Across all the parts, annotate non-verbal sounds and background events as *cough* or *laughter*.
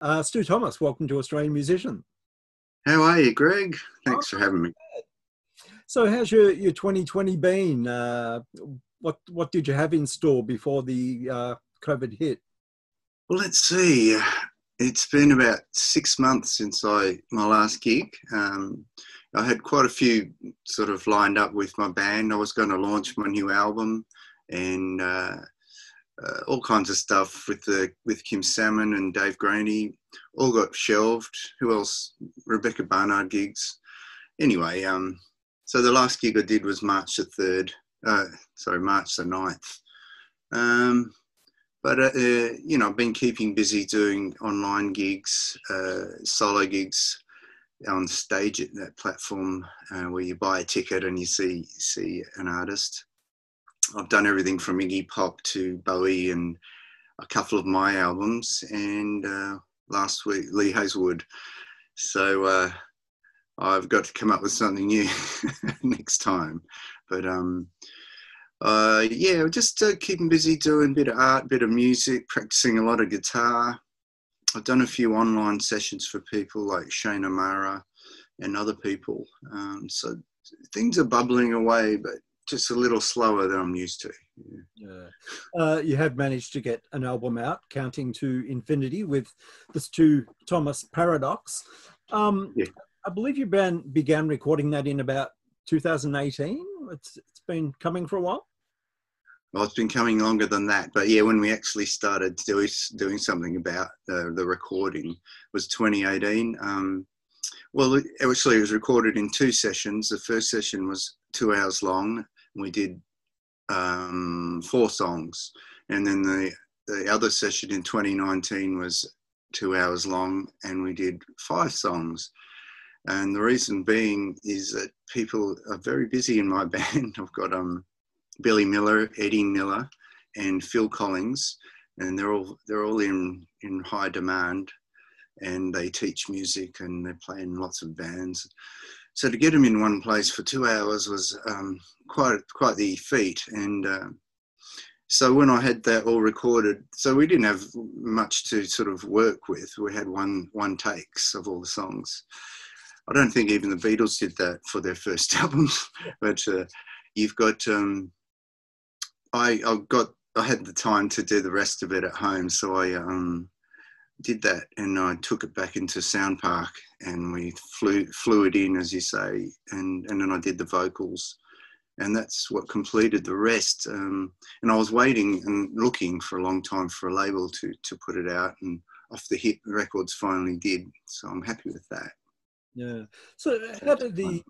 Uh, Stu Thomas, welcome to Australian Musician. How are you, Greg? Thanks oh, for having me. So, how's your, your 2020 been? Uh, what what did you have in store before the uh, COVID hit? Well, let's see. It's been about six months since I my last gig. Um, I had quite a few sort of lined up with my band. I was going to launch my new album, and uh, all kinds of stuff with the with Kim Salmon and Dave Graney. All got shelved. Who else? Rebecca Barnard gigs. Anyway, um, so the last gig I did was March the third. Uh, sorry, March the 9th. Um, but uh, uh, you know, I've been keeping busy doing online gigs, uh, solo gigs on StageIt that platform uh, where you buy a ticket and you see see an artist. I've done everything from Iggy Pop to Bowie and a couple of my albums, and uh, last week Lee Hazlewood. So uh, I've got to come up with something new *laughs* next time. But um, uh, yeah, just uh, keeping busy doing a bit of art, a bit of music, practicing a lot of guitar. I've done a few online sessions for people like Shane O'Mara and other people. Um, so things are bubbling away, but just a little slower than I'm used to. Yeah. yeah. Uh, you have managed to get an album out, Counting to Infinity, with this Stu Thomas Paradox. Um, yeah. I believe you began, began recording that in about 2018. It's, it's been coming for a while. Well, it's been coming longer than that, but yeah, when we actually started doing doing something about the, the recording was 2018. Um, well, actually, it was recorded in two sessions. The first session was two hours long, we did um, four songs, and then the the other session in 2019 was two hours long, and we did five songs. And the reason being is that people are very busy in my *laughs* band. I've got um, Billy Miller, Eddie Miller, and Phil Collins, and they're all they're all in in high demand, and they teach music and they play in lots of bands so to get them in one place for two hours was um, quite quite the feat. And uh, so when I had that all recorded, so we didn't have much to sort of work with. We had one one takes of all the songs. I don't think even the Beatles did that for their first *laughs* albums, but uh, you've got um, I I've got I had the time to do the rest of it at home, so I um, did that and I took it back into Soundpark and we flew flew it in as you say and and then I did the vocals. And that's what completed the rest. Um, and I was waiting and looking for a long time for a label to to put it out and off the hip records finally did. So I'm happy with that. Yeah. So how did the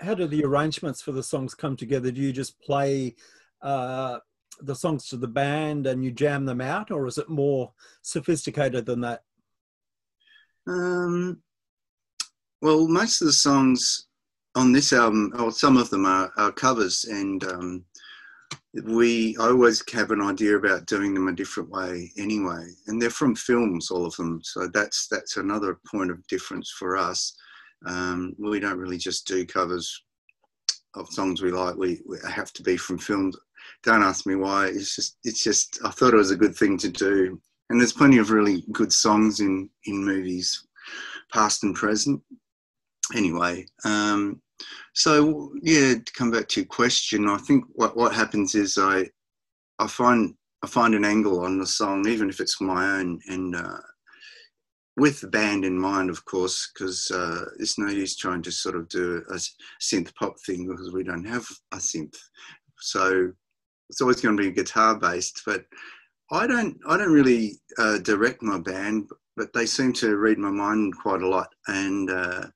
how do the arrangements for the songs come together? Do you just play uh, the songs to the band and you jam them out, or is it more sophisticated than that? Um, well, most of the songs on this album, or some of them are, are covers, and um, we I always have an idea about doing them a different way anyway. And they're from films, all of them, so that's that's another point of difference for us. Um, we don't really just do covers of songs we like. We, we have to be from films don't ask me why. It's just, it's just. I thought it was a good thing to do, and there's plenty of really good songs in in movies, past and present. Anyway, um, so yeah, to come back to your question, I think what what happens is I I find I find an angle on the song, even if it's my own, and uh, with the band in mind, of course, because uh, it's no use trying to sort of do a synth pop thing because we don't have a synth. So it's always going to be guitar based, but I don't I don't really uh, direct my band, but they seem to read my mind quite a lot. And uh,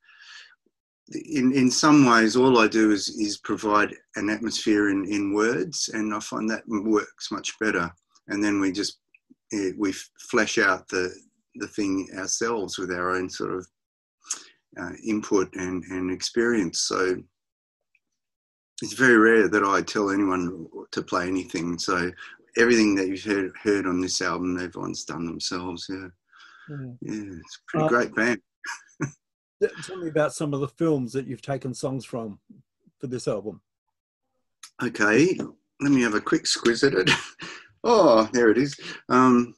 in in some ways, all I do is is provide an atmosphere in in words, and I find that works much better. And then we just we flesh out the the thing ourselves with our own sort of uh, input and, and experience. So it's very rare that I tell anyone to play anything. So everything that you've heard, heard on this album, everyone's done themselves. Yeah, mm. yeah, it's a pretty uh, great band. tell me about some of the films that you've taken songs from for this album. Okay, let me have a quick squiz at it. *laughs* oh, there it is. Um,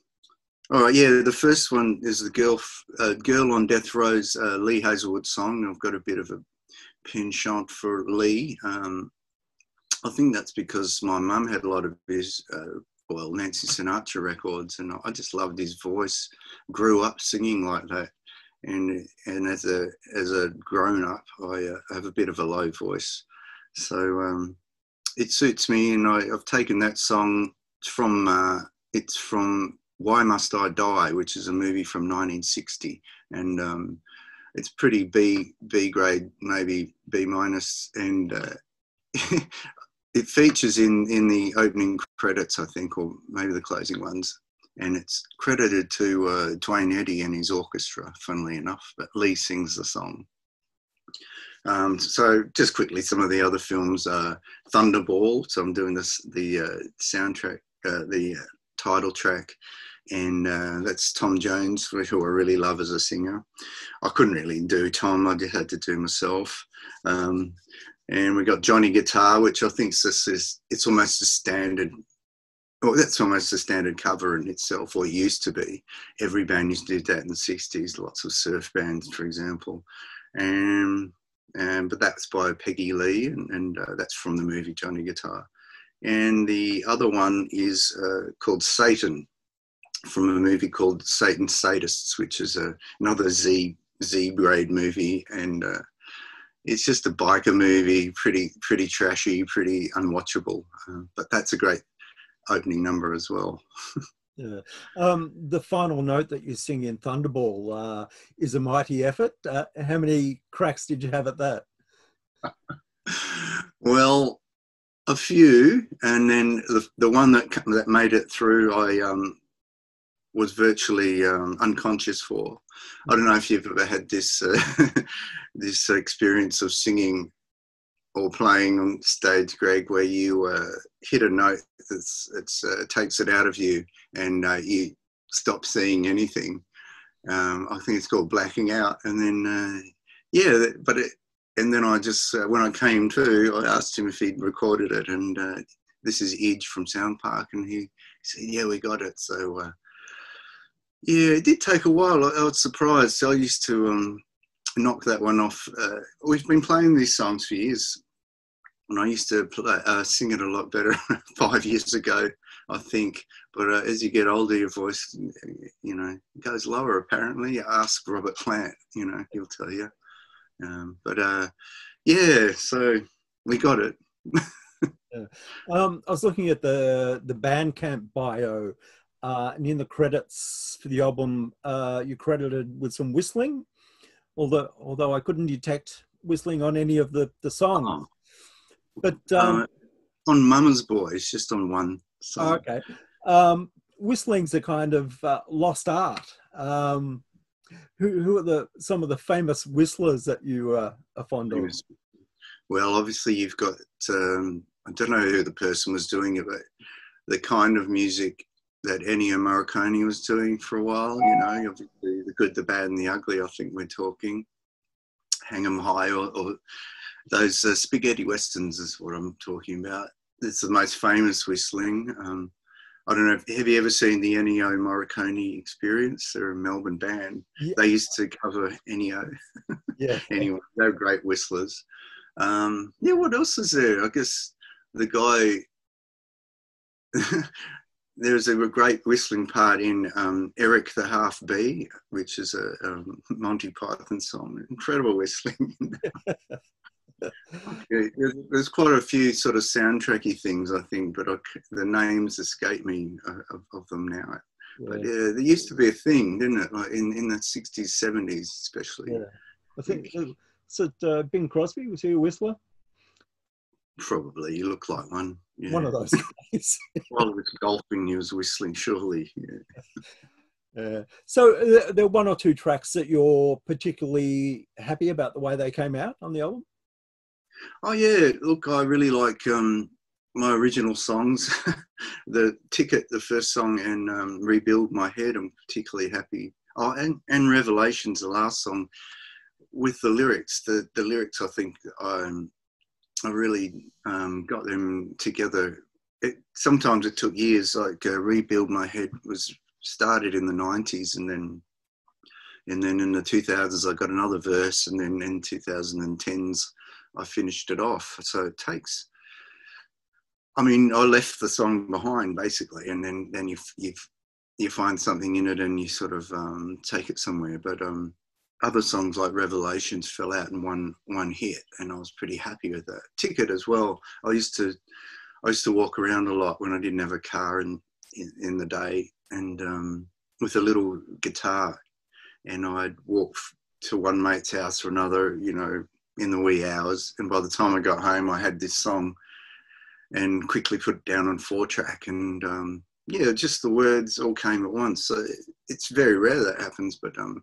All right, yeah. The first one is the girl, uh, girl on death row's uh, Lee Hazlewood song. I've got a bit of a penchant for Lee. Um, I think that's because my mum had a lot of his, uh, well, Nancy Sinatra records, and I just loved his voice. Grew up singing like that, and and as a as a grown up, I uh, have a bit of a low voice, so um, it suits me. And I, have taken that song from uh, it's from why Must I Die, which is a movie from 1960, and um, it's pretty B B grade, maybe B minus, and uh, *laughs* it features in in the opening credits, I think, or maybe the closing ones, and it's credited to uh, Duane Eddy and his orchestra. Funnily enough, but Lee sings the song. Um, so just quickly, some of the other films: are Thunderball. So I'm doing this the uh, soundtrack, uh, the uh, title track and uh, that's Tom Jones, who I really love as a singer. I couldn't really do Tom; I just had to do myself. Um, and we got Johnny Guitar, which I think is, is it's almost a standard. Well, that's almost a standard cover in itself, or used to be. Every band used to do that in the '60s. Lots of surf bands, for example, and and but that's by Peggy Lee, and, and uh, that's from the movie Johnny Guitar. And the other one is uh, called Satan, from a movie called Satan's Sadists, which is a, another Z Z grade movie, and uh, it's just a biker movie, pretty pretty trashy, pretty unwatchable. Uh, but that's a great opening number as well. *laughs* yeah. Um, the final note that you sing in Thunderball uh, is a mighty effort. Uh, how many cracks did you have at that? *laughs* well, a few, and then the, the one that that made it through, I um, was virtually um, unconscious for. I don't know if you've ever had this uh, *laughs* this experience of singing or playing on stage, Greg, where you uh, hit a note that's it's uh, takes it out of you and uh, you stop seeing anything. Um, I think it's called blacking out, and then uh, yeah, but it, and then I just uh, when I came to, I asked him if he'd recorded it, and this is Edge from Soundpark, and he said, "Yeah, we got it." So yeah, it did take a while. I, I was surprised. I used to um, knock that one off. Uh, we've been playing these songs for years, and I used to play, uh, sing it a lot better *laughs* five years ago, I think. But uh, as you get older, your voice, you know, goes lower. Apparently, ask Robert Plant. You know, he'll tell you. Um, but uh, yeah, so we got it. *laughs* yeah. um, I was looking at the the Bandcamp bio uh, and in the credits for the album, uh, you're credited with some whistling, although although I couldn't detect whistling on any of the the songs. Oh. But um, uh, on Mama's Boy, it's just on one song. okay, um, whistling's a kind of uh, lost art. Um, who, who are the some of the famous whistlers that you uh, are fond of? Well, obviously you've got um, I don't know who the person was doing it, but the kind of music that Ennio Morricone was doing for a while. You know, obviously the good, the bad, and the ugly. I think we're talking Hang 'em High or, or those uh, spaghetti westerns is what I'm talking about. It's the most famous whistling. Um, I don't know. If, have you ever seen the Ennio Morricone Experience? They're a Melbourne band. Yeah. They used to cover Ennio. *laughs* Yeah. anyway, they're great whistlers. Um, yeah. What else is there? I guess the guy *laughs* there's a great whistling part in um, Eric the Half Bee, which is a, a Monty Python song. Incredible whistling. *laughs* there's quite a few sort of soundtracky things, I think, but I, the names escape me uh, of, of them now. Yeah. But yeah, there used to be a thing, didn't it? Like in, in the 60s, 70s, especially. Yeah. I think, so uh, Bing Crosby, was he a whistler? Probably, you look like one. Yeah. One of those guys. While he was golfing, he was whistling, surely. Yeah. *laughs* Uh, so uh, there are one or two tracks that you're particularly happy about the way they came out on the album. Oh yeah, look, I really like um, my original songs. *laughs* the Ticket, the first song, and um, Rebuild My Head. I'm particularly happy. Oh, and, and Revelations, the last song, with the lyrics. The the lyrics, I think, um, I really um, got them together. It, sometimes it took years. Like uh, rebuild my head was started in the 90s and then and then in the 2000s I got another verse and then in 2010s I finished it off so it takes I mean I left the song behind basically and then then you you you find something in it and you sort of um, take it somewhere but um, other songs like Revelations fell out in one one hit and I was pretty happy with that ticket as well I used to I used to walk around a lot when I didn't have a car in in, in the day and um, with a little guitar and I'd walk to one mate's house or another, you know, in the wee hours. And by the time I got home, I had this song and quickly put it down on four track. And um, yeah, just the words all came at once. So it's very rare that happens, but um,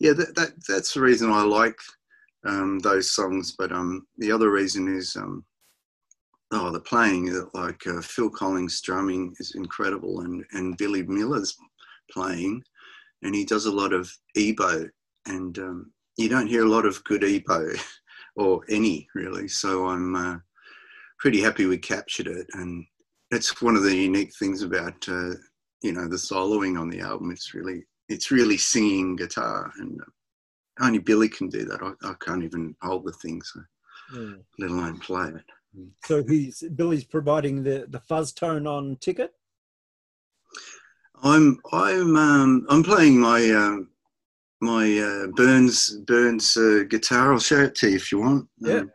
yeah, that, that that's the reason I like um, those songs. But um, the other reason is um, oh, the playing. Like uh, Phil Collins' drumming is incredible, and and Billy Miller's playing and he does a lot of EBow, and um, you don't hear a lot of good EBow *laughs* or any really. So I'm uh, pretty happy we captured it, and that's one of the unique things about uh, you know the soloing on the album. It's really it's really singing guitar, and uh, only Billy can do that. I, I can't even hold the thing, so yeah. let alone play it. So he's Billy's providing the the fuzz tone on ticket. I'm I'm um, I'm playing my uh, my uh, Burns Burns uh, guitar. I'll show it to you if you want. Yeah. Um,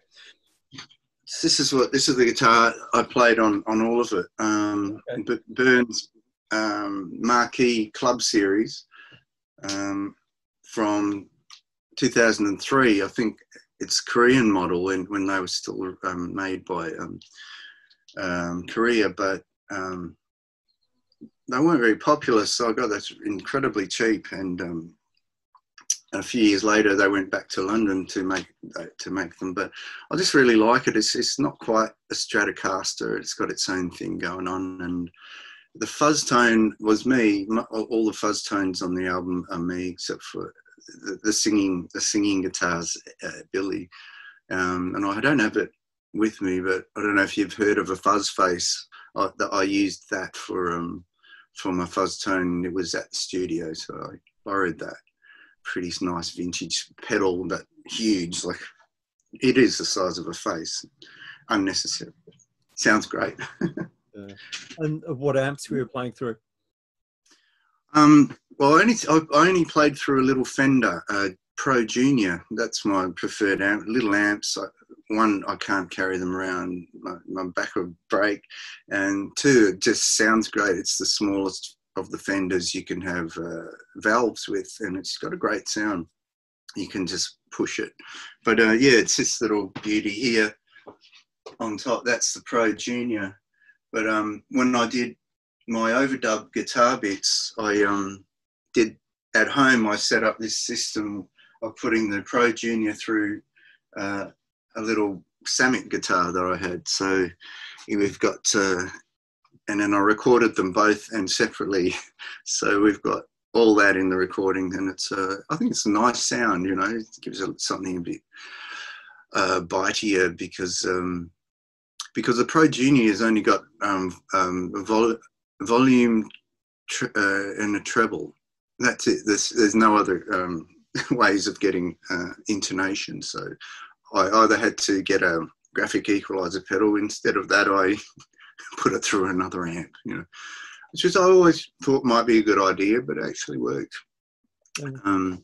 this is what this is the guitar I played on on all of it. Um, okay. Burns um, Marquee Club Series um, from 2003. I think it's Korean model when when they were still um, made by um, um, Korea, but um, they weren't very popular, so I got that incredibly cheap. And um, a few years later, they went back to London to make to make them. But I just really like it. It's it's not quite a Stratocaster. It's got its own thing going on, and the fuzz tone was me. All the fuzz tones on the album are me, except for the, the singing the singing guitars, uh, Billy. Um, and I don't have it with me, but I don't know if you've heard of a fuzz face. I, I used that for um, for my fuzz tone. It was at the studio, so I borrowed that pretty nice vintage pedal, but huge. Like it is the size of a face. Unnecessary. Sounds great. *laughs* yeah. And what amps we were playing through? Um, well, I only, I only played through a little Fender uh, Pro Junior. That's my preferred amp. Little amps one, I can't carry them around. My, my back would break, and two, it just sounds great. It's the smallest of the fenders you can have uh, valves with, and it's got a great sound. You can just push it, but uh, yeah, it's this little beauty here on top. That's the Pro Junior. But um, when I did my overdub guitar bits, I um, did at home. I set up this system of putting the Pro Junior through uh, a little Samick guitar that I had. So we've got, uh, and then I recorded them both and separately. *laughs* So we've got all that in the recording, and it's, uh, I think it's a nice sound. You know, it gives it something a bit uh, bitier because um, because the Pro Junior has only got um, um, vol- volume tre- uh, and a treble. That's it. There's, there's no other um, *laughs* ways of getting uh, intonation. So I either had to get a graphic equalizer pedal. Instead of that, I *laughs* put it through another amp. You know, which is I always thought might be a good idea, but it actually worked. Mm.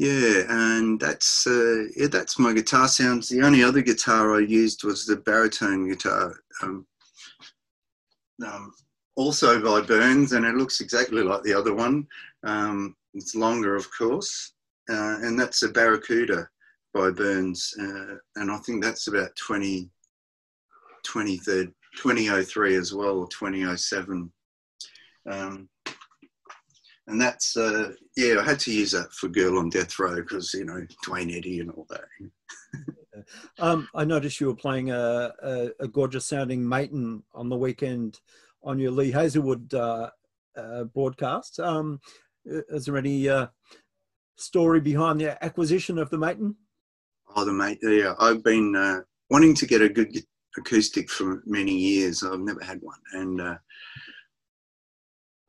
Yeah, and that's uh, yeah, that's my guitar sounds. The only other guitar I used was the baritone guitar, um, um, also by Burns, and it looks exactly like the other one. Um, it's longer, of course, uh, and that's a Barracuda by Burns, uh, and I think that's about 20, 2003 as well, or 2007. Um, and that's, uh, yeah, I had to use that for Girl on Death Row because, you know, Duane Eddy and all that. *laughs* um, I noticed you were playing a, a, a, gorgeous sounding Maton on the weekend on your Lee Hazlewood uh, uh broadcast. Um, is there any uh, story behind the acquisition of the Maton? Oh, the mate. Yeah, I've been uh, wanting to get a good acoustic for many years. I've never had one, and uh,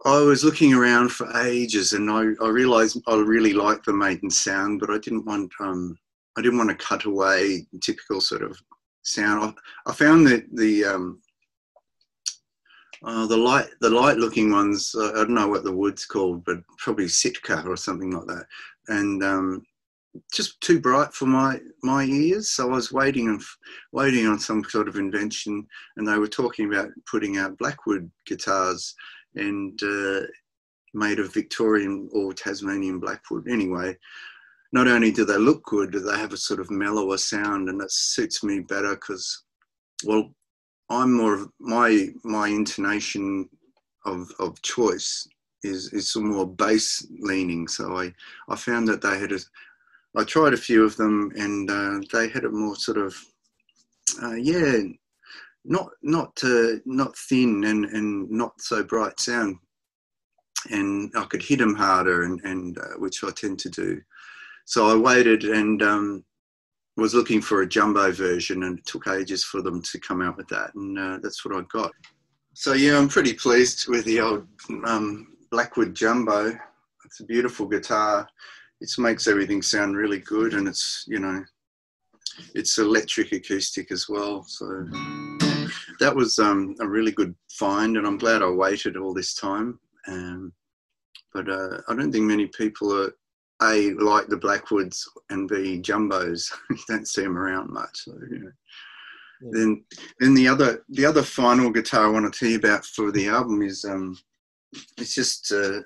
I was looking around for ages, and I, I realised I really liked the Maton sound, but I didn't want um, I didn't want to cut away typical sort of sound. I, I found that the um, uh, the light the light looking ones uh, I don't know what the wood's called, but probably Sitka or something like that, and um, just too bright for my my ears. So I was waiting and waiting on some sort of invention, and they were talking about putting out Blackwood guitars and uh, made of Victorian or Tasmanian Blackwood. Anyway, not only do they look good, they have a sort of mellower sound, and that suits me better because, well, I'm more of my my intonation of of choice is is some more bass leaning. So I I found that they had a I tried a few of them and uh, they had a more sort of uh, yeah not not uh, not thin and and not so bright sound and I could hit them harder and and uh, which I tend to do. So I waited and um, was looking for a jumbo version, and it took ages for them to come out with that, and uh, that's what I got. So yeah, I'm pretty pleased with the old um, Blackwood Jumbo. It's a beautiful guitar. It makes everything sound really good, and it's you know, it's electric acoustic as well. So that was um, a really good find, and I'm glad I waited all this time. Um, but uh, I don't think many people are a like the Blackwoods and B jumbos. *laughs* you don't see them around much. So, you know. yeah. Then, then the other the other final guitar I want to tell you about for the album is um, it's just uh,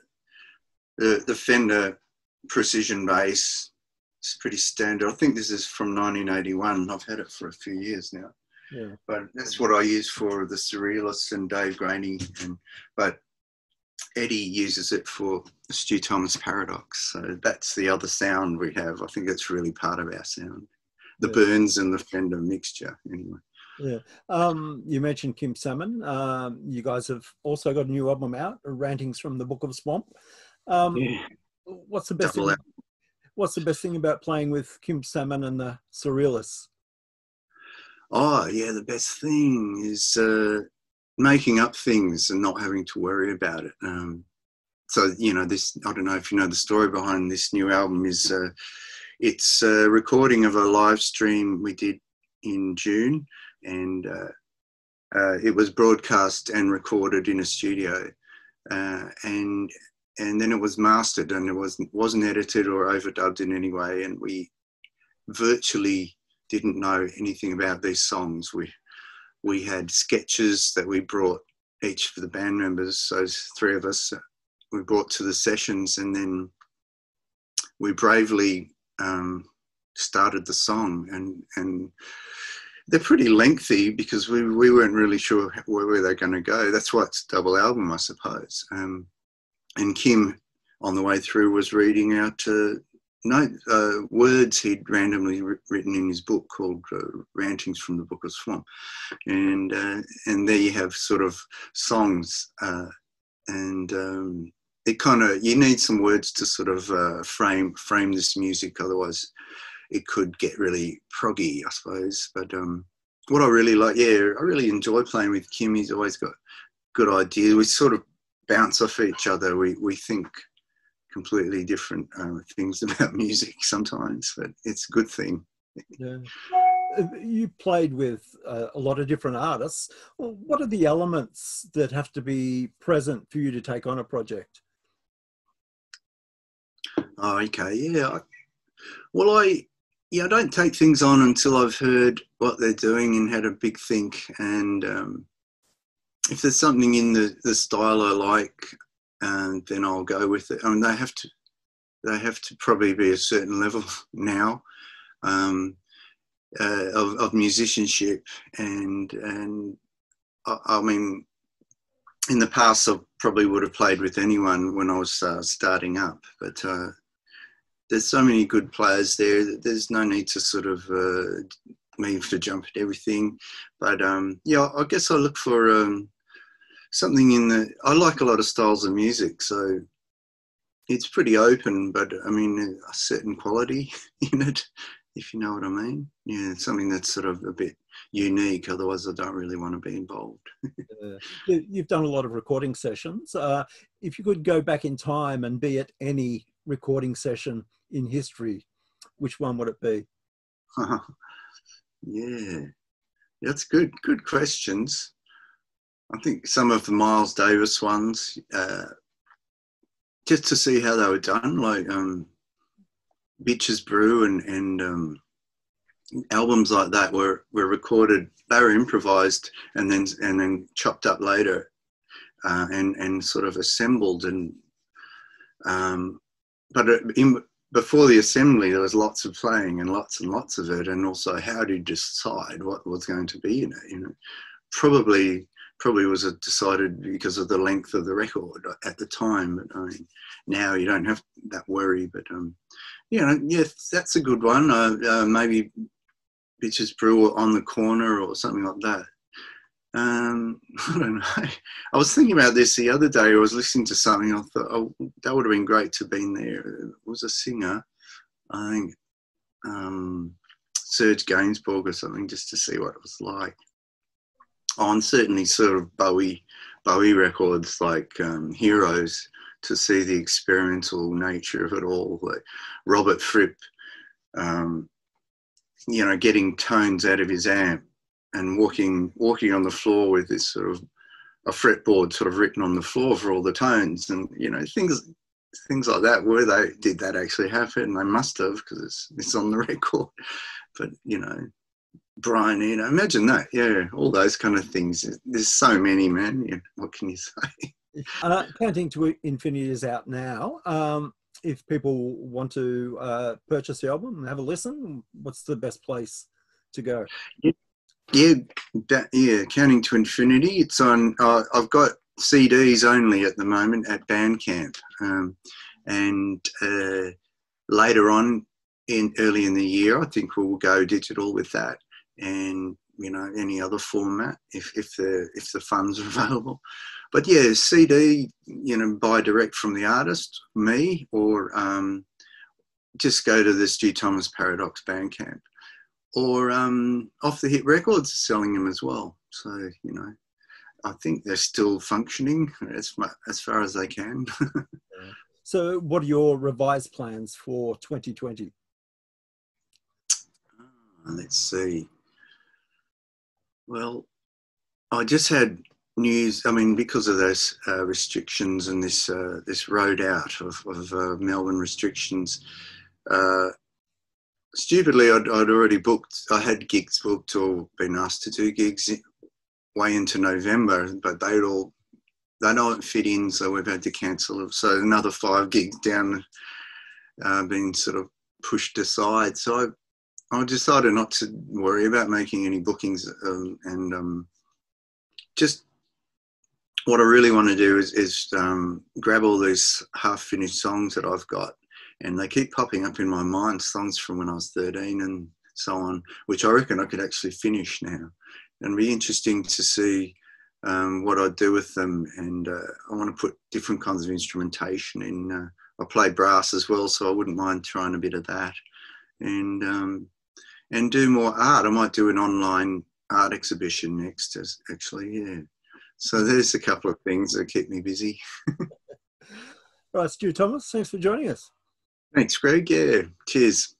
the the Fender Precision bass. It's pretty standard. I think this is from 1981. I've had it for a few years now. Yeah. But that's what I use for the Surrealists and Dave Graney. And but Eddie uses it for Stu Thomas Paradox. So that's the other sound we have. I think it's really part of our sound. The yeah. Burns and the Fender mixture, anyway. Yeah. Um, you mentioned Kim Salmon. Um, you guys have also got a new album out, Rantings from the Book of Swamp. Um, yeah. What's the best? Thing, what's the best thing about playing with Kim Salmon and the Surrealists? Oh yeah, the best thing is uh, making up things and not having to worry about it. Um, so you know, this I don't know if you know the story behind this new album is uh, it's a recording of a live stream we did in June, and uh, uh, it was broadcast and recorded in a studio, uh, and and then it was mastered and it wasn't wasn't edited or overdubbed in any way, and we virtually didn't know anything about these songs. We we had sketches that we brought each of the band members, those three of us, we brought to the sessions, and then we bravely um, started the song. And and they're pretty lengthy because we, we weren't really sure where they're going to go. That's why it's double album, I suppose. Um, and Kim, on the way through, was reading out uh, no uh, words he'd randomly written in his book called uh, Rantings from the Book of Swamp, and uh, and there you have sort of songs, uh, and um, it kind of you need some words to sort of uh, frame frame this music, otherwise it could get really proggy, I suppose. But um, what I really like, yeah, I really enjoy playing with Kim. He's always got good ideas. We sort of bounce off each other. We we think completely different uh, things *laughs* about music sometimes, but it's a good thing. Yeah. You played with uh, a lot of different artists. What are the elements that have to be present for you to take on a project? Oh, okay, yeah. Well, I yeah, I don't take things on until I've heard what they're doing and had a big think. And um, if there's something in the, the style I like, and then I'll go with it. I mean, they have to, they have to probably be a certain level *laughs* now um, uh, of, of, musicianship, and and I, I, mean, in the past I probably would have played with anyone when I was uh, starting up, but uh, there's so many good players there there's no need to sort of uh, me to jump at everything. But um, yeah, I guess I look for um, something in the. I like a lot of styles of music, so it's pretty open. But I mean, a certain quality *laughs* in it, if you know what I mean. Yeah, something that's sort of a bit unique. Otherwise, I don't really want to be involved. *laughs* you've done a lot of recording sessions. Uh, if you could go back in time and be at any recording session in history, which one would it be? *laughs* yeah, that's good. Good questions. I think some of the Miles Davis ones, uh, just to see how they were done, like um, Bitches Brew and and um, albums like that were were recorded. They were improvised and then and then chopped up later, uh, and and sort of assembled and. Um, but in, before the assembly, there was lots of playing and lots and lots of it, and also how do you decide what was going to be in it? You know, probably probably was decided because of the length of the record at the time. But I mean, now you don't have that worry. But um, you know, yes, that's a good one. Uh, uh, maybe Bitches Brew or on the corner or something like that. Um, *laughs* I don't know. I was thinking about this the other day. I was listening to something. I thought, oh, that would have been great to have been there. It was a singer, I think, um, Serge Gainsbourg or something, just to see what it was like. And certainly sort of Bowie, Bowie records like um, Heroes to see the experimental nature of it all. Like Robert Fripp, um, you know, getting tones out of his amp and walking walking on the floor with this sort of a fretboard sort of written on the floor for all the tones and you know things things like that were they did that actually happen they must have because it's it's on the *laughs* record but you know Brian Eno imagine that. Yeah all those kind of things. There's so many man. What can you say? *laughs* Uh, counting to infinity is out now. Um, if people want to uh, purchase the album and have a listen what's the best place to go? Yeah, yeah, that, yeah, Counting to Infinity. It's on. Uh, I've got CDs only at the moment at Bandcamp, um, and uh, later on, in early in the year, I think we'll go digital with that, and you know any other format if if the if the funds are *laughs* available. But yeah, CD, you know, buy direct from the artist, me, or um, just go to the Stu Thomas Paradox Bandcamp or um, Off the Hip Records selling them as well. So you know, I think they're still functioning as as far as they can. *laughs* so, what are your revised plans for 2020? Uh, let's see. Well, I just had news. I mean, because of those uh, restrictions and this uh, this road out of, of uh, Melbourne restrictions, uh, stupidly, I'd, I'd already booked, I had gigs booked or been asked to do gigs way into November, but they'd all, they don't fit in, so we've had to cancel. So another five gigs down, uh, being sort of pushed aside. So I, decided not to worry about making any bookings um, and um, just what I really want to do is, is um, grab all these half finished songs that I've got and they keep popping up in my mind songs from when I was 13 and so on, which I reckon I could actually finish now. And it'd be interesting to see um, what I do with them. And uh, I want to put different kinds of instrumentation in. Uh, I play brass as well, so I wouldn't mind trying a bit of that. And um, and do more art. I might do an online art exhibition next, as actually. Yeah. So there's a couple of things that keep me busy. All *laughs* right, Stu Thomas, thanks for joining us. Thanks, Greg. Yeah, cheers.